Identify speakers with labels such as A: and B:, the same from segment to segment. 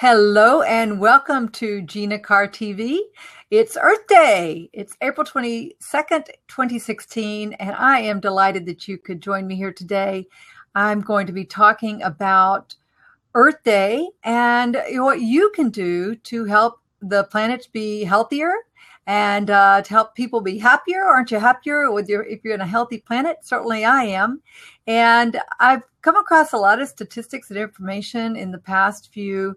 A: Hello and welcome to Gina Carr TV. It's Earth Day. It's April 22nd, 2016, and I am delighted that you could join me here today. I'm going to be talking about Earth Day and what you can do to help the planet be healthier and uh, to help people be happier. Aren't you happier with your if you're in a healthy planet? Certainly, I am. And I've come across a lot of statistics and information in the past few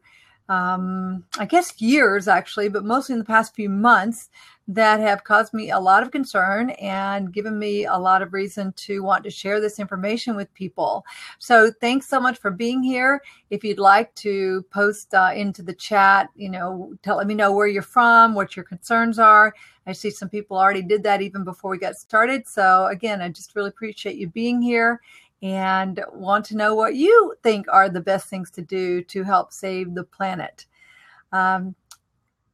A: um, I guess years actually, but mostly in the past few months that have caused me a lot of concern and given me a lot of reason to want to share this information with people. So thanks so much for being here. If you'd like to post uh, into the chat, you know, tell let me know where you're from, what your concerns are. I see some people already did that even before we got started. So again, I just really appreciate you being here and want to know what you think are the best things to do to help save the planet. Um,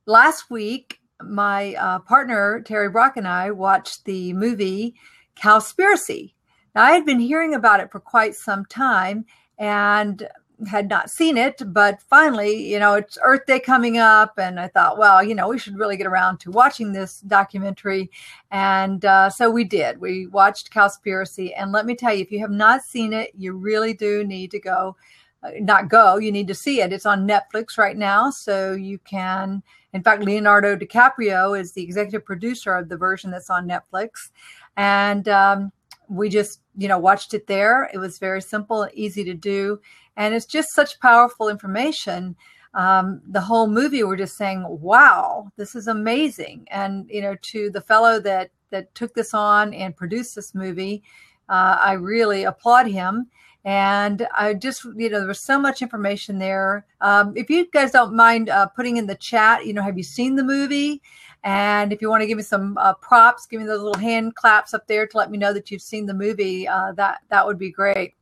A: last week, my uh, partner, Terry Brock, and I watched the movie Cowspiracy. Now, I had been hearing about it for quite some time, and had not seen it, but finally, you know, it's Earth Day coming up, and I thought, well, you know, we should really get around to watching this documentary, and uh, so we did. We watched Cowspiracy, and let me tell you, if you have not seen it, you really do need to go. Uh, not go, you need to see it. It's on Netflix right now, so you can. In fact, Leonardo DiCaprio is the executive producer of the version that's on Netflix, and um, we just, you know, watched it there. It was very simple, easy to do and it's just such powerful information. Um, the whole movie, we're just saying, "Wow, this is amazing!" And you know, to the fellow that that took this on and produced this movie, uh, I really applaud him. And I just, you know, there was so much information there. Um, if you guys don't mind uh, putting in the chat, you know, have you seen the movie? And if you want to give me some uh, props, give me those little hand claps up there to let me know that you've seen the movie. Uh, that that would be great.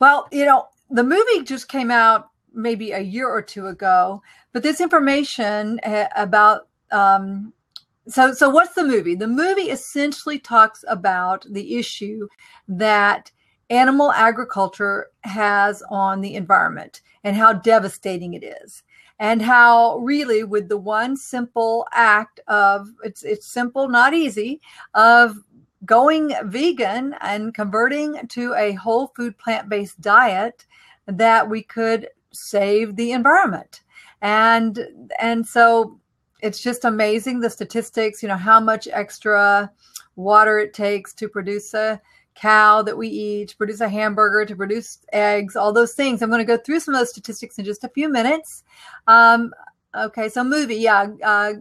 A: Well, you know, the movie just came out maybe a year or two ago, but this information eh, about um, so so what's the movie? The movie essentially talks about the issue that animal agriculture has on the environment and how devastating it is and how really with the one simple act of it's it's simple not easy of going vegan and converting to a whole food plant based diet that we could save the environment. And and so it's just amazing the statistics you know how much extra water it takes to produce a cow that we eat to produce a hamburger to produce eggs all those things. I'm going to go through some of those statistics in just a few minutes. Um, okay so movie yeah uh,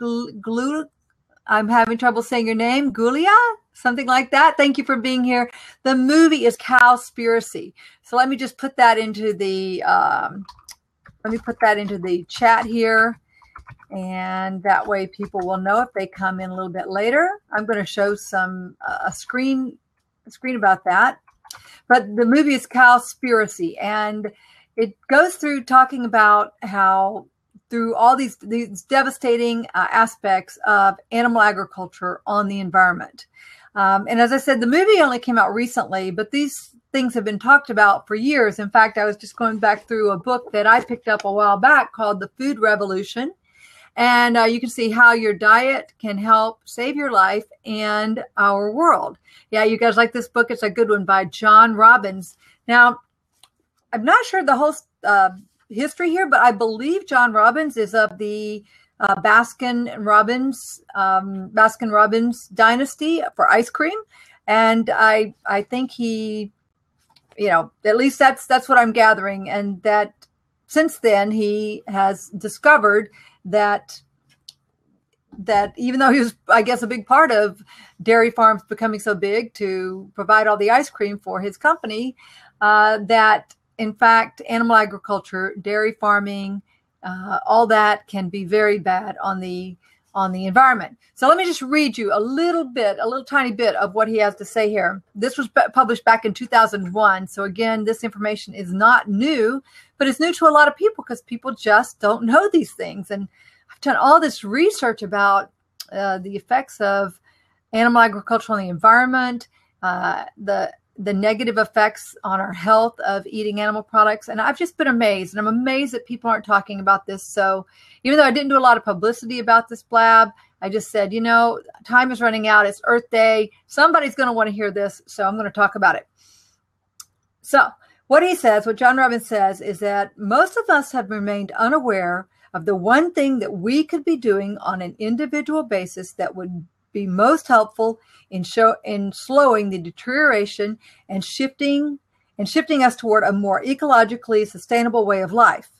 A: gl- I'm having trouble saying your name, Gulia, something like that. Thank you for being here. The movie is Cowspiracy. So let me just put that into the um, let me put that into the chat here, and that way people will know if they come in a little bit later. I'm going to show some uh, a screen a screen about that. But the movie is Cowspiracy, and it goes through talking about how through all these these devastating uh, aspects of animal agriculture on the environment. Um, and as I said, the movie only came out recently, but these things have been talked about for years. In fact, I was just going back through a book that I picked up a while back called The Food Revolution. And uh, you can see how your diet can help save your life and our world. Yeah, you guys like this book? It's a good one by John Robbins. Now, I'm not sure the whole uh, history here, but I believe John Robbins is of the uh, Baskin Robbins um, Baskin Robbins dynasty for ice cream, and I I think he, you know, at least that's that's what I'm gathering, and that since then he has discovered that that even though he was i guess a big part of dairy farms becoming so big to provide all the ice cream for his company uh, that in fact, animal agriculture, dairy farming, uh, all that can be very bad on the on the environment. So let me just read you a little bit, a little tiny bit of what he has to say here. This was published back in 2001. So again, this information is not new, but it's new to a lot of people because people just don't know these things. And I've done all this research about uh, the effects of animal agriculture on the environment, uh, the the negative effects on our health of eating animal products. And I've just been amazed, and I'm amazed that people aren't talking about this. So, even though I didn't do a lot of publicity about this blab, I just said, you know, time is running out. It's Earth Day. Somebody's going to want to hear this. So, I'm going to talk about it. So, what he says, what John Robbins says, is that most of us have remained unaware of the one thing that we could be doing on an individual basis that would be most helpful in show in slowing the deterioration and shifting and shifting us toward a more ecologically sustainable way of life.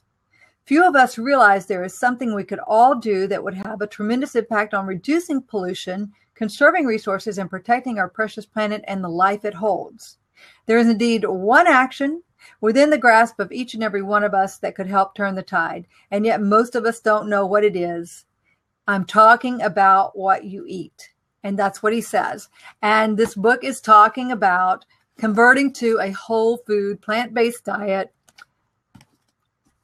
A: Few of us realize there is something we could all do that would have a tremendous impact on reducing pollution, conserving resources, and protecting our precious planet and the life it holds. There is indeed one action within the grasp of each and every one of us that could help turn the tide, and yet most of us don't know what it is. I'm talking about what you eat. And that's what he says. And this book is talking about converting to a whole food, plant based diet.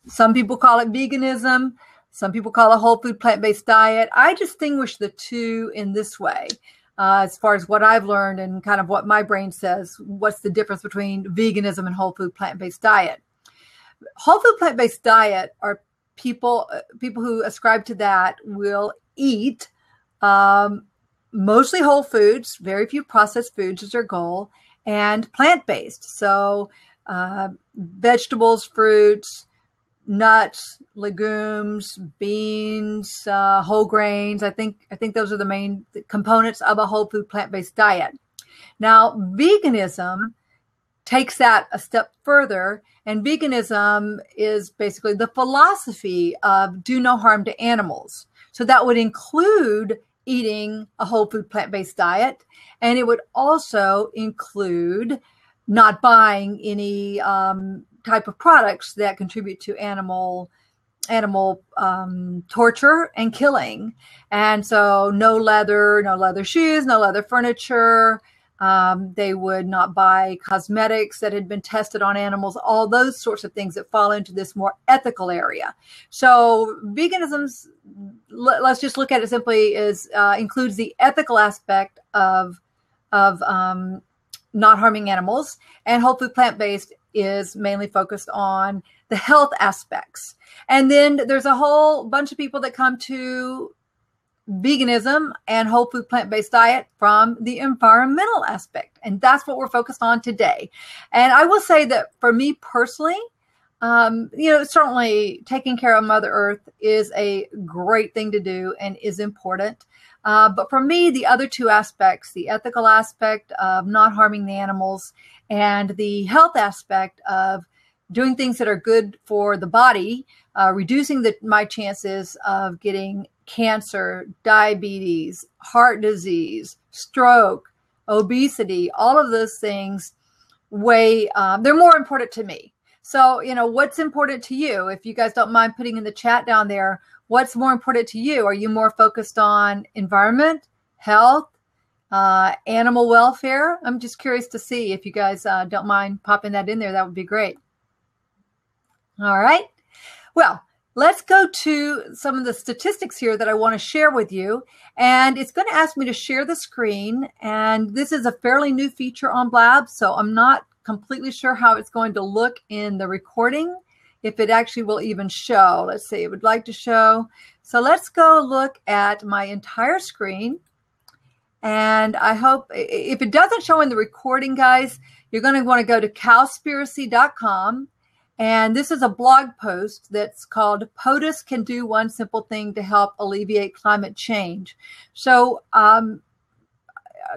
A: Some people call it veganism. Some people call it whole food, plant based diet. I distinguish the two in this way. Uh, as far as what I've learned and kind of what my brain says, what's the difference between veganism and whole food plant based diet? Whole food plant based diet are people uh, people who ascribe to that will eat um, mostly whole foods, very few processed foods is their goal, and plant based. So uh, vegetables, fruits, nuts, legumes, beans, uh, whole grains. I think I think those are the main components of a whole food plant based diet. Now, veganism takes that a step further and veganism is basically the philosophy of do no harm to animals. So that would include eating a whole food plant based diet. And it would also include not buying any um, type of products that contribute to animal animal um, torture and killing. And so no leather, no leather shoes, no leather furniture, um, they would not buy cosmetics that had been tested on animals, all those sorts of things that fall into this more ethical area. So veganism's, let's just look at it simply, is uh, includes the ethical aspect of of um, not harming animals, and whole food plant based is mainly focused on the health aspects. And then there's a whole bunch of people that come to veganism and whole food plant based diet from the environmental aspect. And that's what we're focused on today. And I will say that for me personally, um, you know, certainly taking care of Mother Earth is a great thing to do and is important. Uh, but for me, the other two aspects, the ethical aspect of not harming the animals and the health aspect of doing things that are good for the body, uh, reducing the, my chances of getting cancer, diabetes, heart disease, stroke, obesity, all of those things weigh, um, they're more important to me. So, you know, what's important to you? If you guys don't mind putting in the chat down there, what's more important to you? Are you more focused on environment, health, uh, animal welfare? I'm just curious to see if you guys uh, don't mind popping that in there. That would be great. All right. Well, let's go to some of the statistics here that I want to share with you. And it's going to ask me to share the screen. And this is a fairly new feature on Blab, so I'm not completely sure how it's going to look in the recording, if it actually will even show. Let's see, it would like to show. So let's go look at my entire screen. And I hope if it doesn't show in the recording, guys, you're going to want to go to cowspiracy.com and this is a blog post that's called POTUS Can Do One Simple Thing to Help Alleviate Climate Change. So, um,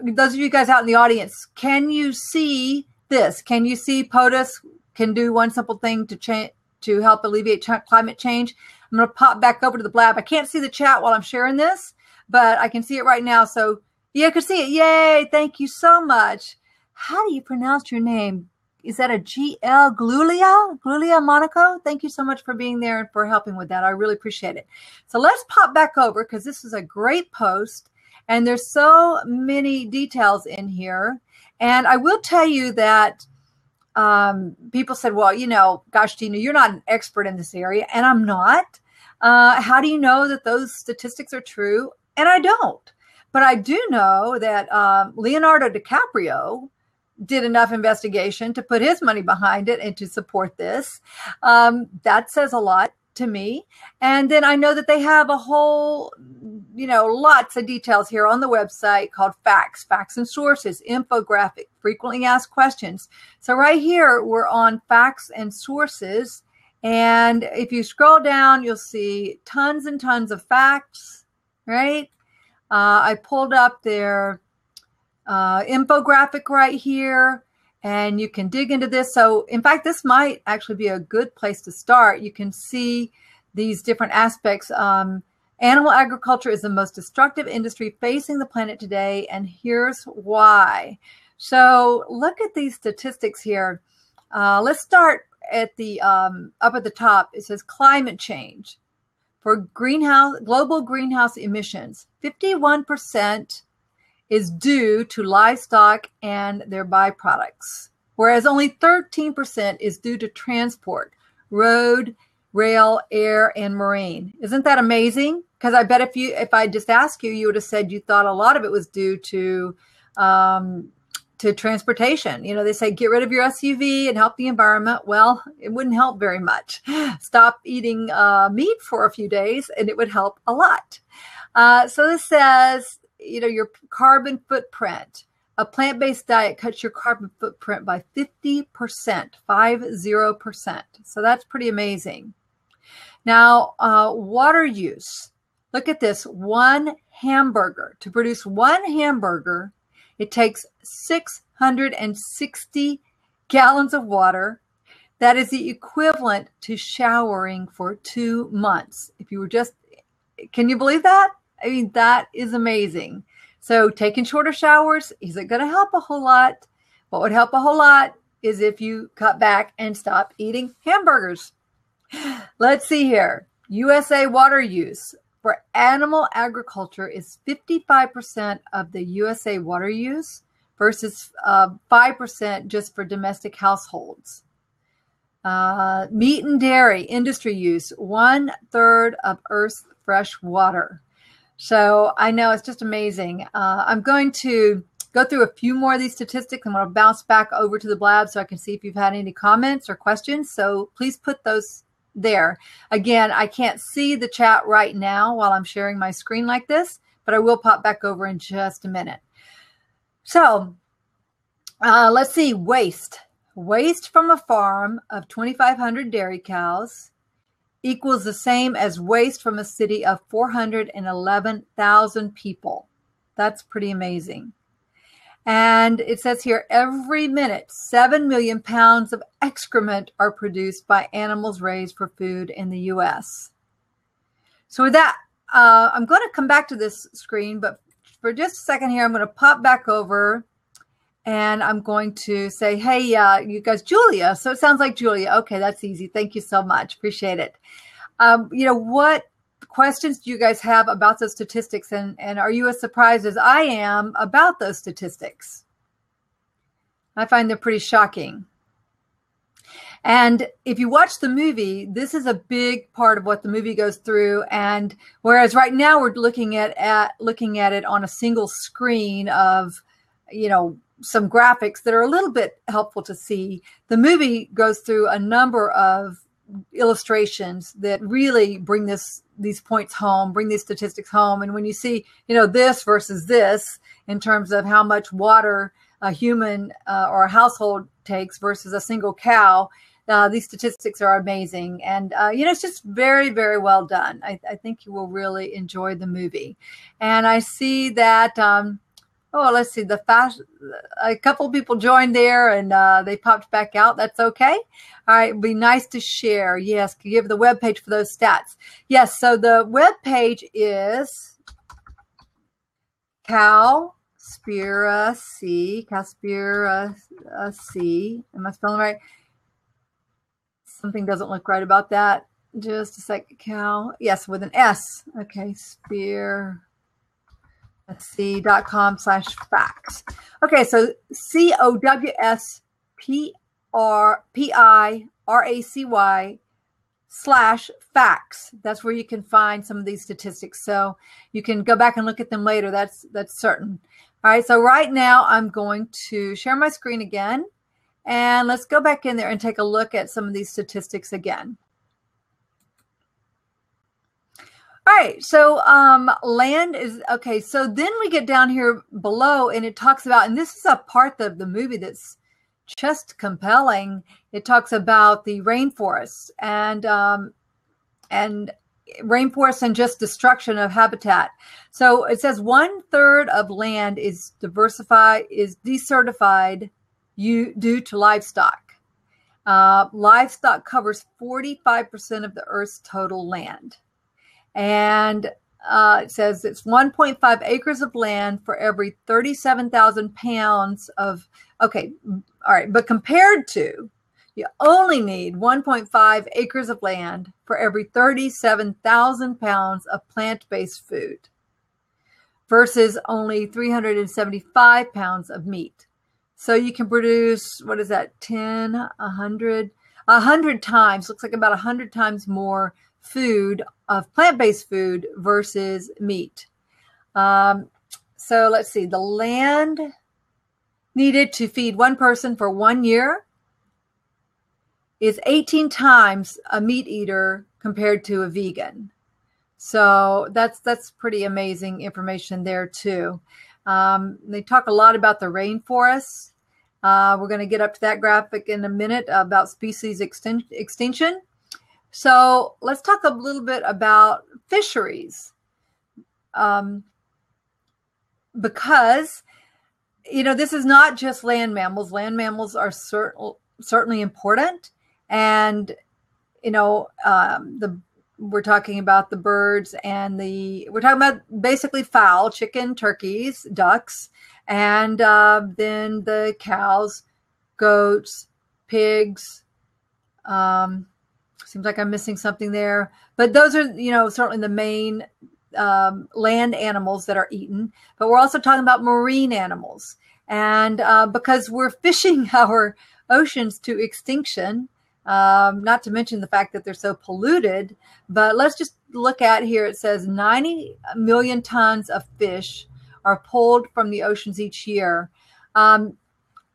A: those of you guys out in the audience, can you see this? Can you see POTUS can do one simple thing to change to help alleviate ch- climate change? I'm going to pop back over to the blab. I can't see the chat while I'm sharing this, but I can see it right now. So, yeah, I can see it. Yay! Thank you so much. How do you pronounce your name? Is that a GL Glulia? Glulia Monaco? Thank you so much for being there and for helping with that. I really appreciate it. So let's pop back over because this is a great post and there's so many details in here. And I will tell you that um, people said, well, you know, gosh, Tina, you're not an expert in this area. And I'm not. Uh, how do you know that those statistics are true? And I don't. But I do know that um, Leonardo DiCaprio did enough investigation to put his money behind it and to support this. Um, that says a lot to me. And then I know that they have a whole, you know, lots of details here on the website called facts, facts and sources, infographic, frequently asked questions. So right here, we're on facts and sources. And if you scroll down, you'll see tons and tons of facts, right? Uh, I pulled up their uh, infographic right here and you can dig into this. So in fact, this might actually be a good place to start. You can see these different aspects. Um, animal agriculture is the most destructive industry facing the planet today, and here's why. So look at these statistics here. Uh, let's start at the um, up at the top. It says climate change for greenhouse global greenhouse emissions. 51% is due to livestock and their byproducts, whereas only 13% is due to transport, road, rail, air, and marine. Isn't that amazing? Because I bet if you if I just asked you, you would have said you thought a lot of it was due to um, to transportation. You know, they say get rid of your SUV and help the environment. Well, it wouldn't help very much. Stop eating uh, meat for a few days, and it would help a lot. Uh, so this says you know, your carbon footprint. A plant based diet cuts your carbon footprint by 50%, 50%. So that's pretty amazing. Now, uh, water use. Look at this one hamburger. To produce one hamburger, it takes 660 gallons of water. That is the equivalent to showering for two months. If you were just, can you believe that? I mean, that is amazing. So taking shorter showers isn't going to help a whole lot. What would help a whole lot is if you cut back and stop eating hamburgers. Let's see here. USA water use for animal agriculture is 55% of the USA water use versus uh, 5% just for domestic households. Uh, meat and dairy industry use, one third of Earth's fresh water. So I know it's just amazing. Uh, I'm going to go through a few more of these statistics. And to bounce back over to the blab so I can see if you've had any comments or questions. So please put those there. Again, I can't see the chat right now while I'm sharing my screen like this, but I will pop back over in just a minute. So uh, let's see waste. Waste from a farm of 2,500 dairy cows equals the same as waste from a city of 411,000 people. That's pretty amazing. And it says here every minute, 7 million pounds of excrement are produced by animals raised for food in the US. So, with that, uh, I'm going to come back to this screen, but for just a second here, I'm going to pop back over and I'm going to say, hey, uh, you guys, Julia. So it sounds like Julia. Okay, that's easy. Thank you so much. Appreciate it. Um, you know, what questions do you guys have about those statistics? And, and are you as surprised as I am about those statistics? I find they're pretty shocking. And if you watch the movie, this is a big part of what the movie goes through. And whereas right now we're looking at, at looking at it on a single screen of, you know, some graphics that are a little bit helpful to see. The movie goes through a number of illustrations that really bring this these points home, bring these statistics home. And when you see, you know, this versus this in terms of how much water a human uh, or a household takes versus a single cow, uh, these statistics are amazing. And, uh, you know, it's just very, very well done. I, I, think you will really enjoy the movie. And I see that um, oh, let's see, the fast, a couple people joined there and uh, they popped back out. That's okay. All right, it'd be nice to share. Yes, give the web page for those stats. Yes, so the web page is Cowspiracy, Cowspiracy. Am I spelling right? Something doesn't look right about that. Just a second, Cal. Yes, with an S. Okay, spear com slash facts. Okay, so C O W S P R P I R A C Y slash facts. That's where you can find some of these statistics. So you can go back and look at them later. That's that's certain. All right, so right now I'm going to share my screen again. And let's go back in there and take a look at some of these statistics again. All right, so um, land is okay. So then we get down here below, and it talks about, and this is a part of the movie that's just compelling. It talks about the rainforests and um, and rainforests and just destruction of habitat. So it says one third of land is diversified is desertified you, due to livestock. Uh, livestock covers 45% of the Earth's total land. And uh, it says it's 1.5 acres of land for every 37,000 pounds of, okay, all right, but compared to, you only need 1.5 acres of land for every 37,000 pounds of plant based food versus only 375 pounds of meat. So you can produce, what is that, 10, 100, 100 times, looks like about 100 times more food of plant-based food versus meat. Um, so let's see, the land needed to feed one person for one year is 18 times a meat eater compared to a vegan. So that's that's pretty amazing information there too. Um, they talk a lot about the rainforests. Uh, we're going to get up to that graphic in a minute about species extin- extinction. So let's talk a little bit about fisheries. Um, because, you know, this is not just land mammals. Land mammals are cert- certainly important. And, you know, um, the we're talking about the birds and the we're talking about basically fowl chicken turkeys ducks and uh, then the cows goats pigs um, seems like i'm missing something there but those are you know certainly the main um, land animals that are eaten but we're also talking about marine animals and uh, because we're fishing our oceans to extinction um, not to mention the fact that they're so polluted. But let's just look at here. It says 90 million tons of fish are pulled from the oceans each year. Um,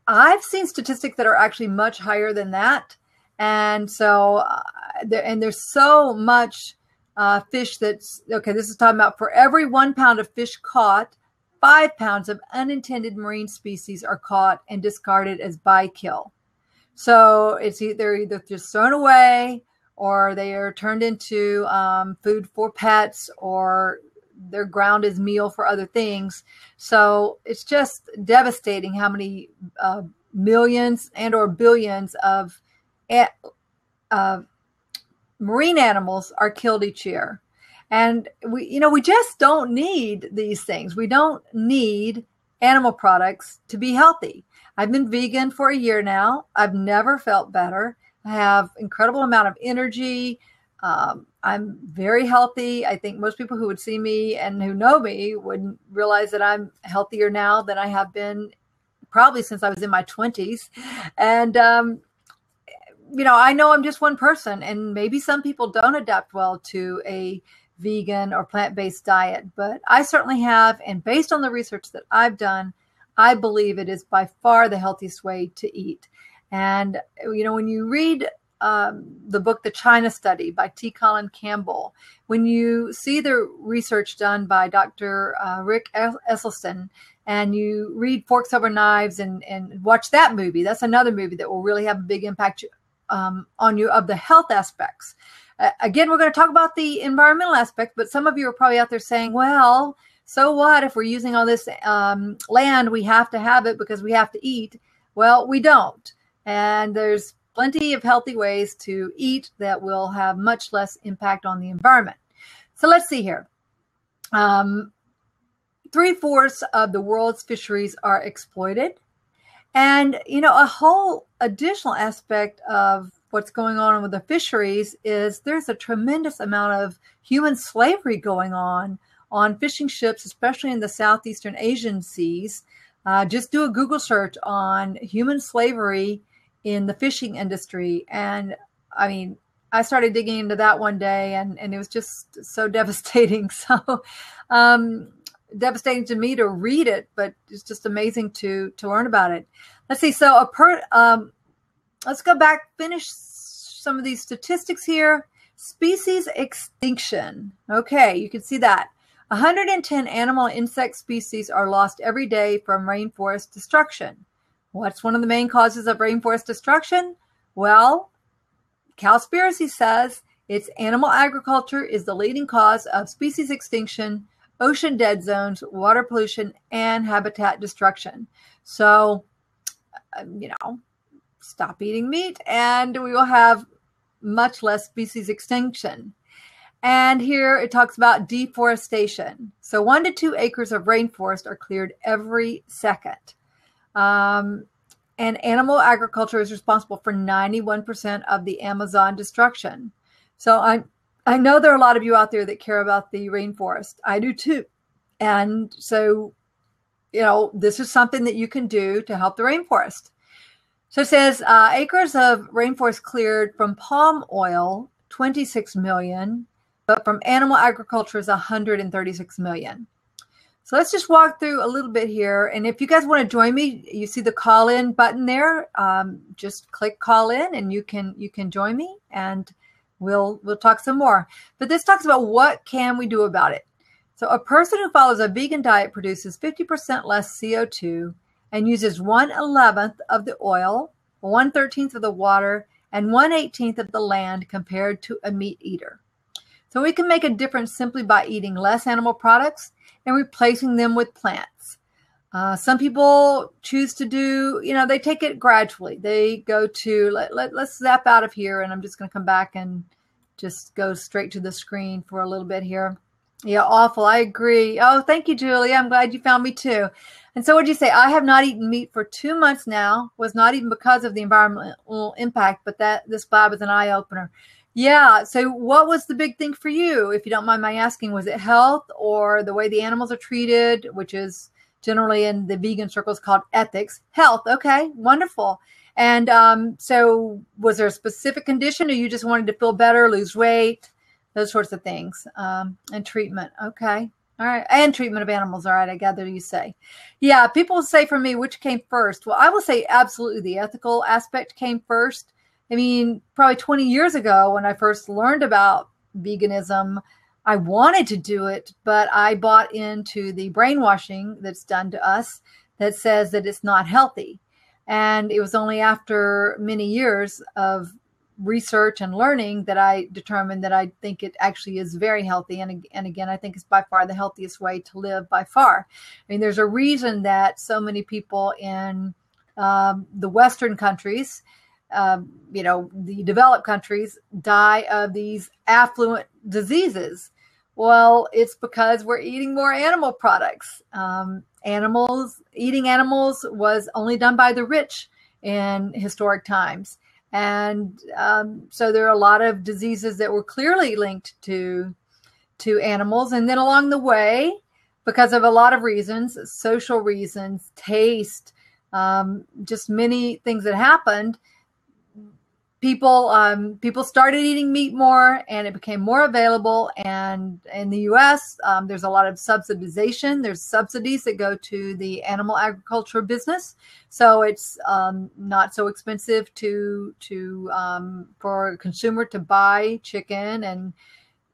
A: I've seen statistics that are actually much higher than that. And so, uh, there, and there's so much uh, fish that's okay. This is talking about for every one pound of fish caught, five pounds of unintended marine species are caught and discarded as bykill. So it's either either just thrown away or they are turned into um, food for pets or they're ground as meal for other things. So it's just devastating how many uh, millions and or billions of uh, marine animals are killed each year. And we, you know, we just don't need these things. We don't need animal products to be healthy. I've been vegan for a year now. I've never felt better. I have incredible amount of energy. Um, I'm very healthy. I think most people who would see me and who know me wouldn't realize that I'm healthier now than I have been probably since I was in my 20s. And, um, you know, I know I'm just one person, and maybe some people don't adapt well to a vegan or plant based diet, but I certainly have. And based on the research that I've done, I believe it is by far the healthiest way to eat. And, you know, when you read um, the book, The China Study by T. Colin Campbell, when you see the research done by Dr. Uh, Rick Esselstyn, and you read Forks Over Knives and, and watch that movie, that's another movie that will really have a big impact um, on you of the health aspects. Uh, again, we're going to talk about the environmental aspect, but some of you are probably out there saying, well, so what if we're using all this um, land? We have to have it because we have to eat. Well, we don't. And there's plenty of healthy ways to eat that will have much less impact on the environment. So let's see here. Um, Three fourths of the world's fisheries are exploited. And, you know, a whole additional aspect of what's going on with the fisheries is there's a tremendous amount of human slavery going on on fishing ships, especially in the Southeastern Asian seas. Uh, just do a Google search on human slavery in the fishing industry. And I mean, I started digging into that one day and, and it was just so devastating. So, um, devastating to me to read it, but it's just amazing to to learn about it. Let's see. So a per um, let's go back, finish some of these statistics here. Species extinction. Okay, you can see that. 110 animal insect species are lost every day from rainforest destruction. What's one of the main causes of rainforest destruction? Well, Cowspiracy says it's animal agriculture is the leading cause of species extinction, ocean dead zones, water pollution, and habitat destruction. So, um, you know, stop eating meat and we will have much less species extinction. And here it talks about deforestation. So one to two acres of rainforest are cleared every second. Um, and animal agriculture is responsible for 91% of the Amazon destruction. So I, I know there are a lot of you out there that care about the rainforest. I do too. And so, you know, this is something that you can do to help the rainforest. So it says uh, acres of rainforest cleared from palm oil, 26 million, but from animal agriculture is 136 million. So let's just walk through a little bit here. And if you guys want to join me, you see the call in button there. Um, just click call in and you can you can join me and we'll we'll talk some more. But this talks about what can we do about it. So a person who follows a vegan diet produces 50% less CO2 and uses 1 11th of the oil, 1 13th of the water, and 1 18th of the land compared to a meat eater. So we can make a difference simply by eating less animal products and replacing them with plants. Uh, some people choose to do, you know, they take it gradually. They go to, let, let, let's zap out of here and I'm just going to come back and just go straight to the screen for a little bit here. Yeah, awful. I agree. Oh, thank you, Julie. I'm glad you found me too. And so, would you say? I have not eaten meat for two months now. Was not even because of the environmental impact, but that this blab was an eye opener. Yeah. So, what was the big thing for you, if you don't mind my asking? Was it health or the way the animals are treated, which is generally in the vegan circles called ethics? Health. Okay. Wonderful. And um, so, was there a specific condition, or you just wanted to feel better, lose weight, those sorts of things? Um, and treatment. Okay. All right. And treatment of animals. All right. I gather you say. Yeah. People say for me, which came first? Well, I will say absolutely the ethical aspect came first I mean, probably 20 years ago when I first learned about veganism, I wanted to do it, but I bought into the brainwashing that's done to us that says that it's not healthy. And it was only after many years of research and learning that I determined that I think it actually is very healthy. And, and again, I think it's by far the healthiest way to live by far. I mean, there's a reason that so many people in um, the Western countries um, you know, the developed countries die of these affluent diseases. Well, it's because we're eating more animal products. Um, animals, eating animals was only done by the rich in historic times. And um, so there are a lot of diseases that were clearly linked to to animals. And then along the way, because of a lot of reasons, social reasons, taste, um, just many things that happened, people um, people started eating meat more and it became more available. And in the us um, there's a lot of subsidization. There's subsidies that go to the animal agriculture business. So it's um, not so expensive to to um, for a consumer to buy chicken and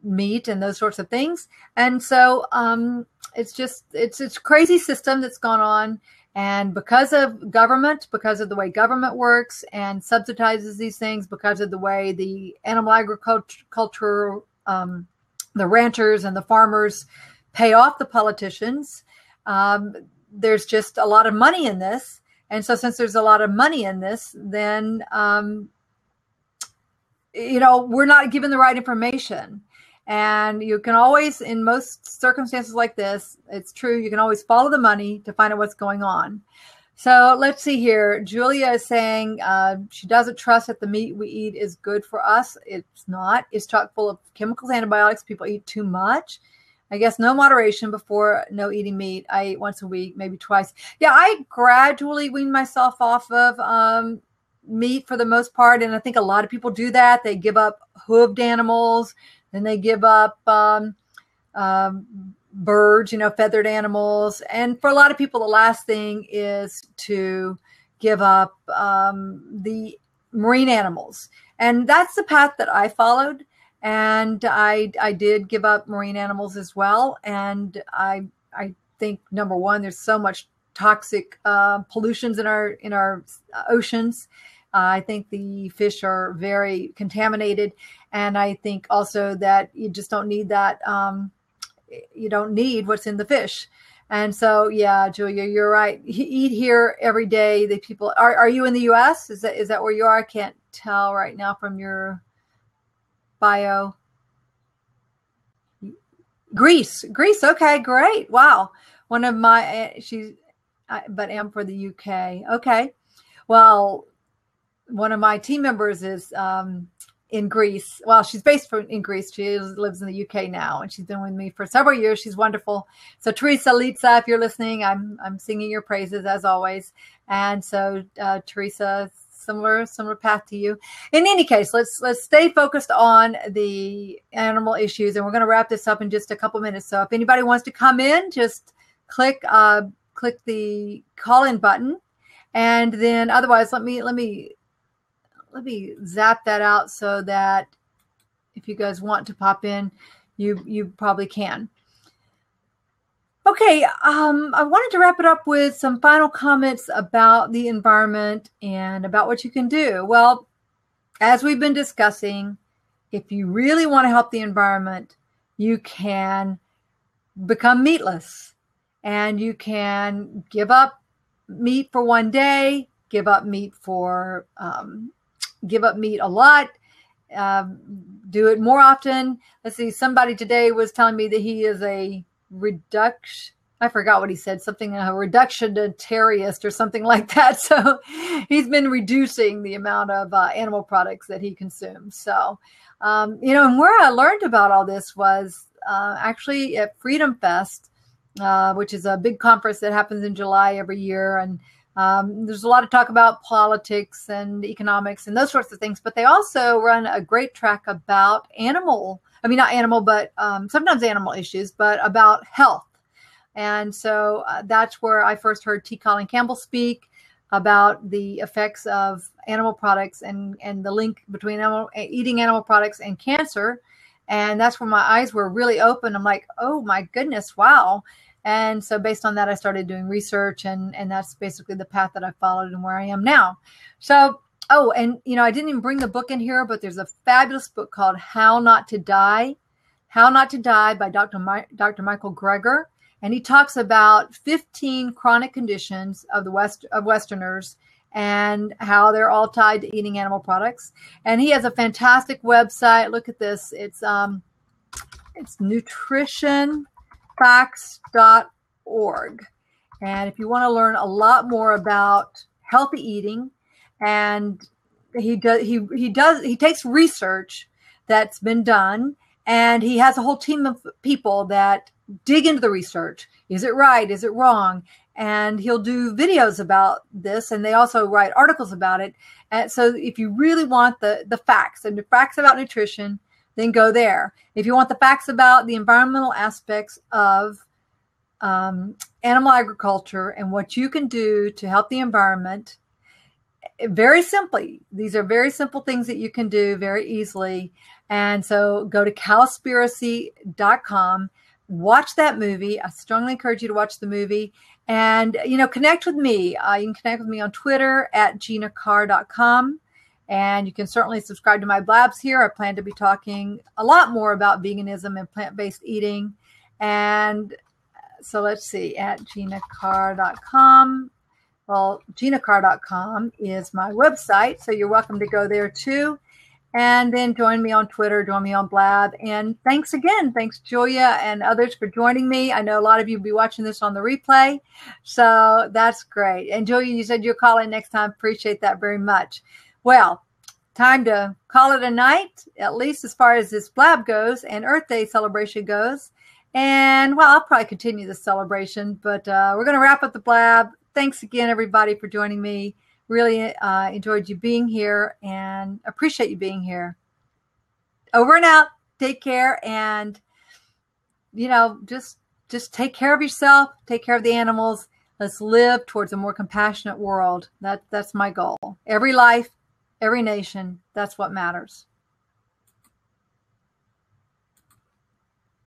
A: meat and those sorts of things. And so um, it's just it's it's crazy system that's gone on and because of government, because of the way government works and subsidizes these things, because of the way the animal agriculture, um, the ranchers and the farmers pay off the politicians, um, there's just a lot of money in this. And so, since there's a lot of money in this, then, um, you know, we're not given the right information. And you can always, in most circumstances like this, it's true, you can always follow the money to find out what's going on. So let's see here. Julia is saying uh, she doesn't trust that the meat we eat is good for us. It's not. It's chock full of chemicals, antibiotics. People eat too much. I guess no moderation before no eating meat. I eat once a week, maybe twice. Yeah, I gradually wean myself off of um, meat for the most part. And I think a lot of people do that. They give up hooved animals then they give up um, um, birds, you know, feathered animals. And for a lot of people, the last thing is to give up um, the marine animals. And that's the path that I followed. And I, I did give up marine animals as well. And I, I think number one, there's so much toxic uh, pollutions in our in our oceans. Uh, I think the fish are very contaminated, and I think also that you just don't need that. Um, you don't need what's in the fish. And so, yeah, Julia, you're right. Eat here every day. The people are. Are you in the U.S.? Is that is that where you are? I can't tell right now from your bio. Greece, Greece. Okay, great. Wow. One of my eh, she's, but am for the UK. Okay. Well, one of my team members is um, in Greece. Well, she's based in Greece. She lives in the UK now, and she's been with me for several years. She's wonderful. So, Teresa Litsa, if you're listening, I'm I'm singing your praises as always. And so, uh, Teresa, similar similar path to you. In any case, let's let's stay focused on the animal issues, and we're going to wrap this up in just a couple minutes. So, if anybody wants to come in, just click uh, click the call in button, and then otherwise, let me let me let me zap that out so that if you guys want to pop in, you you probably can. Okay, um, I wanted to wrap it up with some final comments about the environment and about what you can do. Well, as we've been discussing, if you really want to help the environment, you can become meatless and you can give up meat for one day, give up meat for um, give up meat a lot, um, do it more often. Let's see, somebody today was telling me that he is a reduction. I forgot what he said, something a reductionitarian or something like that. So he's been reducing the amount of uh, animal products that he consumes. So, um, you know, and where I learned about all this was uh, actually at Freedom Fest, uh, which is a big conference that happens in July every year. And um, there's a lot of talk about politics and economics and those sorts of things, but they also run a great track about animal, I mean, not animal, but um, sometimes animal issues, but about health. And so uh, that's where I first heard T. Colin Campbell speak about the effects of animal products and, and the link between animal, eating animal products and cancer. And that's where my eyes were really open. I'm like, oh my goodness, wow. And so based on that, I started doing research and, and that's basically the path that I followed and where I am now. So, oh, and you know, I didn't even bring the book in here, but there's a fabulous book called How Not to Die, How Not to Die by Dr. My, Dr. Michael Greger. And he talks about 15 chronic conditions of the West of Westerners and how they're all tied to eating animal products. And he has a fantastic website. Look at this. It's um it's nutrition facts.org. And if you want to learn a lot more about healthy eating, and he does he he does he takes research that's been done and he has a whole team of people that dig into the research. Is it right? Is it wrong? And he'll do videos about this, and they also write articles about it. And so, if you really want the the facts and the facts about nutrition, then go there. If you want the facts about the environmental aspects of um, animal agriculture and what you can do to help the environment, very simply, these are very simple things that you can do very easily. And so go to cowspiracy.com, watch that movie. I strongly encourage you to watch the movie and, you know, connect with me. Uh, you can connect with me on Twitter at ginacarr.com. And you can certainly subscribe to my blabs here. I plan to be talking a lot more about veganism and plant based eating. And so let's see at ginacarr.com. Well, ginacarr.com is my website. So you're welcome to go there too. And then join me on Twitter, join me on Blab. And thanks again. Thanks, Julia and others for joining me. I know a lot of you will be watching this on the replay. So that's great. And Julia, you said you're calling next time. Appreciate that very much. Well, time to call it a night, at least as far as this blab goes and Earth Day celebration goes. And well, I'll probably continue the celebration, but uh, we're going to wrap up the blab. Thanks again, everybody, for joining me. Really uh, enjoyed you being here and appreciate you being here. Over and out. Take care. And, you know, just just take care of yourself, take care of the animals. Let's live towards a more compassionate world. That that's my goal. Every life, every nation, that's what matters.